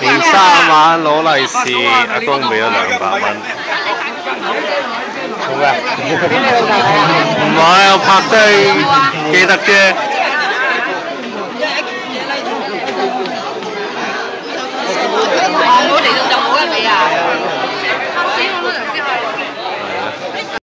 年三晚攞利是，阿公俾咗兩百蚊。做咩？唔係，我拍低記得啫。我哋都